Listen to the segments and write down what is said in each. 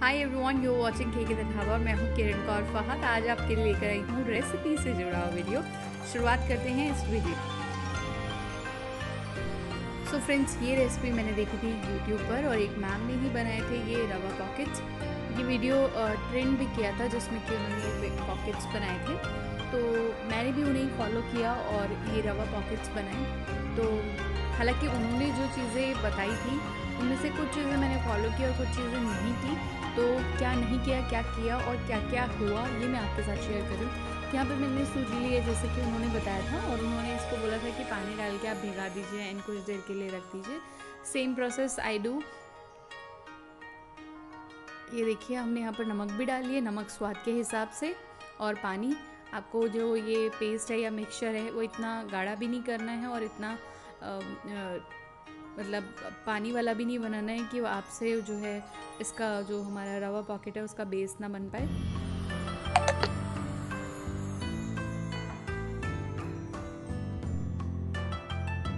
Hi everyone you watching के ढाबा मैं हूँ किरण कौर फहद। आज आपके लिए लेकर आई हूँ रेसिपी से जुड़ा हुआ वीडियो शुरुआत करते हैं इस वीडियो सो so फ्रेंड्स ये रेसिपी मैंने देखी थी यूट्यूब पर और एक मैम ने ही बनाए थे ये रवा पॉकेट्स ये वीडियो ट्रेंड भी किया था जिसमें कि उन्होंने पॉकेट्स बनाए थे. तो मैंने भी उन्हें फॉलो किया और ये रवा पॉकेट्स बनाए. तो हालाँकि उन्होंने जो चीज़ें बताई थी, उनमें से कुछ चीज़ें मैंने फॉलो की और कुछ चीज़ें नहीं की। तो क्या नहीं किया, क्या किया और क्या क्या हुआ, ये मैं आपके साथ शेयर करूँ। यहाँ पे मैंने सूजी ली है जैसे कि उन्होंने बताया था और उन्होंने इसको बोला था कि पानी डाल के आप भिगा दीजिए एंड कुछ देर के लिए रख दीजिए। सेम प्रोसेस आई डू ये देखिए, हमने यहाँ पर नमक भी डाल लिया नमक स्वाद के हिसाब से और पानी। आपको जो ये पेस्ट है या मिक्सचर है, वो इतना गाढ़ा भी नहीं करना है और इतना मतलब पानी वाला भी नहीं बनाना है कि आपसे जो है इसका जो हमारा रवा पॉकेट है उसका बेस ना बन पाए।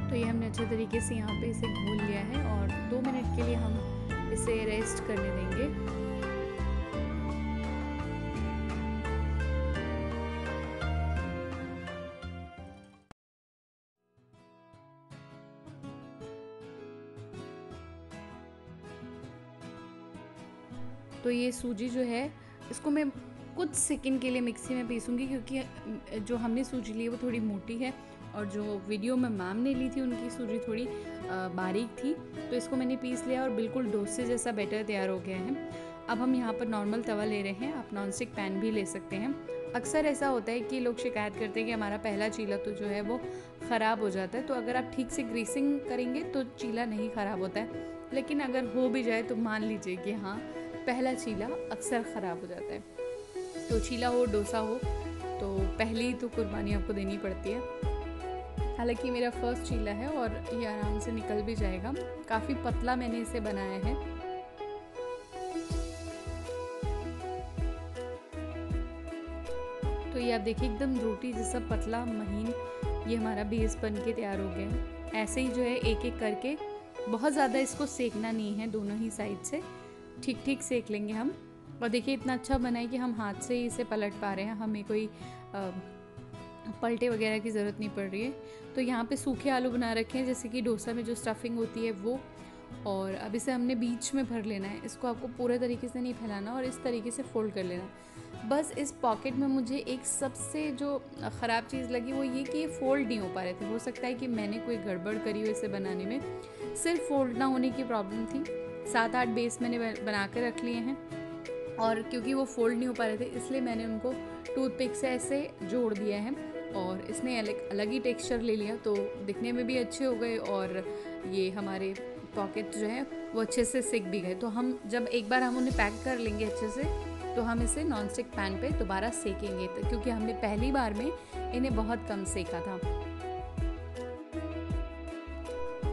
तो ये हमने अच्छे तरीके से यहाँ पे इसे घोल लिया है और दो मिनट के लिए हम इसे रेस्ट करने देंगे। तो ये सूजी जो है, इसको मैं कुछ सेकंड के लिए मिक्सी में पीसूँगी क्योंकि जो हमने सूजी ली है वो थोड़ी मोटी है और जो वीडियो में मैम ने ली थी उनकी सूजी थोड़ी बारीक थी तो इसको मैंने पीस लिया और बिल्कुल डोसे जैसा बैटर तैयार हो गया है। अब हम यहाँ पर नॉर्मल तवा ले रहे हैं, आप नॉन स्टिक पैन भी ले सकते हैं। अक्सर ऐसा होता है कि लोग शिकायत करते हैं कि हमारा पहला चीला तो जो है वो ख़राब हो जाता है तो अगर आप ठीक से ग्रीसिंग करेंगे तो चीला नहीं ख़राब होता है। लेकिन अगर हो भी जाए तो मान लीजिए कि हाँ पहला चीला अक्सर ख़राब हो जाता है। तो चीला हो, डोसा हो तो पहली तो कुर्बानी आपको देनी पड़ती है। हालाँकि मेरा फ़र्स्ट चीला है और ये आराम से निकल भी जाएगा। काफ़ी पतला मैंने इसे बनाया है। तो ये आप देखिए, एकदम रोटी जैसा पतला, महीन, ये हमारा बेस बन के तैयार हो गया है। ऐसे ही जो है एक एक करके, बहुत ज़्यादा इसको सेकना नहीं है दोनों ही साइड से। ठीक ठीक सेक लेंगे हम। और देखिए इतना अच्छा बना है कि हम हाथ से ही इसे पलट पा रहे हैं। हमें कोई आ, पलटे वगैरह की ज़रूरत नहीं पड़ रही है। तो यहाँ पे सूखे आलू बना रखे हैं जैसे कि डोसा में जो स्टफिंग होती है वो। और अब इसे हमने बीच में भर लेना है। इसको आपको पूरे तरीके से नहीं फैलाना और इस तरीके से फोल्ड कर लेना। बस इस पॉकेट में मुझे एक सबसे जो ख़राब चीज़ लगी वो ये कि ये फोल्ड नहीं हो पा रहे थे। हो सकता है कि मैंने कोई गड़बड़ करी हो इसे बनाने में। सिर्फ़ फोल्ड ना होने की प्रॉब्लम थी। सात आठ बेस मैंने बना कर रख लिए हैं। और क्योंकि वो फोल्ड नहीं हो पा रहे थे, इसलिए मैंने उनको टूथपिक से ऐसे जोड़ दिया है और इसने अलग अलग ही टेक्सचर ले लिया। तो दिखने में भी अच्छे हो गए और ये हमारे पॉकेट जो है, वो अच्छे से सिक भी गए। तो हम जब एक बार हम उन्हें पैक कर लेंगे अच्छे से तो हम इसे नॉन स्टिक पैन पे दोबारा सेकेंगे। तो क्योंकि हमने पहली बार में इन्हें बहुत कम सेका था।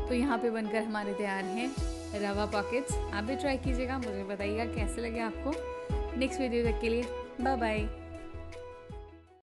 तो यहाँ पे बनकर हमारे तैयार हैं रवा पॉकेट्स। आप भी ट्राई कीजिएगा, मुझे बताइएगा कैसे लगे आपको। नेक्स्ट वीडियो तक के लिए बाय बाय